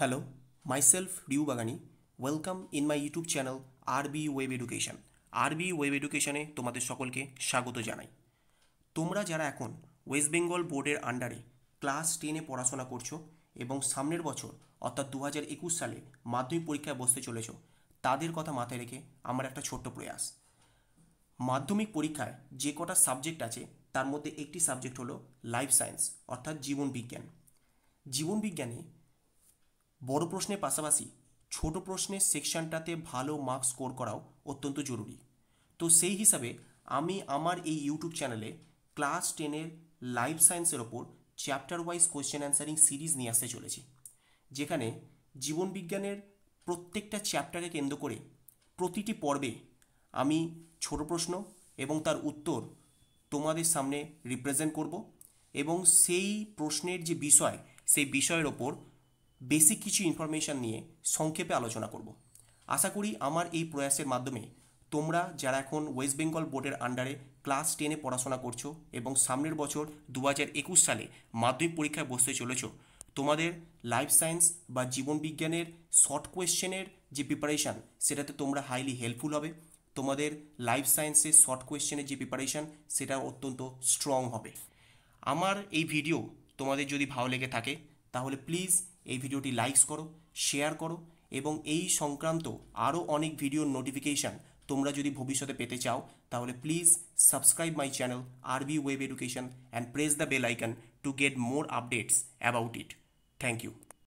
Hello, myself Ryu Bagani. Welcome in my YouTube channel RB Web Education. RB Web Educationে তোমাদের সকলকে স্বাগত জানাই তোমরা যারা এখন ওয়েস্ট বেঙ্গল বোর্ডের আন্ডারে ক্লাস টেনে পড়াশোনা করছ এবং সামনের বছর অর্থাৎ দু হাজার একুশ সালে মাধ্যমিক পরীক্ষায় বসতে চলেছ তাদের কথা মাথায় রেখে আমার একটা ছোট্ট প্রয়াস মাধ্যমিক পরীক্ষায় যে কটা সাবজেক্ট আছে তার মধ্যে একটি সাবজেক্ট হলো লাইফ সায়েন্স অর্থাৎ জীবন বিজ্ঞান জীবন বিজ্ঞানে বড় প্রশ্নের পাশাপাশি ছোট প্রশ্নের সেকশনটাতে ভালো মার্কস স্কোর করাও অত্যন্ত জরুরি। তো সেই হিসাবে আমি আমার এই ইউটিউব চ্যানেলে ক্লাস টেনের লাইফ সায়েন্সের ওপর chapter wise question answering series নিয়ে আসতে চলেছি, যেখানে জীবন বিজ্ঞানের প্রত্যেকটা চ্যাপ্টারকে কেন্দ্র করে প্রতিটি পর্বে আমি ছোট প্রশ্ন এবং তার উত্তর তোমাদের সামনে রিপ্রেজেন্ট করব এবং সেই প্রশ্নের যে বিষয়, সেই বিষয়ের ওপর বেসিক কিছু ইনফরমেশান নিয়ে সংক্ষেপে আলোচনা করব। আশা করি আমার এই প্রয়াসের মাধ্যমে তোমরা যারা এখন ওয়েস্ট বেঙ্গল বোর্ডের আন্ডারে ক্লাস টেনে পড়াশোনা করছ এবং সামনের বছর দু হাজার একুশ সালে মাধ্যমিক পরীক্ষায় বসতে চলেছ, তোমাদের লাইফ সায়েন্স বা জীবন বিজ্ঞানের শর্ট কোয়েশ্চেনের যে প্রিপারেশান সেটাতে তোমরা হাইলি হেল্পফুল হবে। তোমাদের লাইফ সায়েন্সের শর্ট কোয়েশ্চেনের যে প্রিপারেশান সেটা অত্যন্ত স্ট্রং হবে। আমার এই ভিডিও তোমাদের যদি ভালো লেগে থাকে তাহলে প্লিজ এই ভিডিওটি লাইকস করো শেয়ার করো এবং এই সংক্রান্ত আরও অনেক ভিডিওর নোটিফিকেশান তোমরা যদি ভবিষ্যতে পেতে চাও, তাহলে please subscribe my channel RB web education and press the bell icon to get more updates about it thank you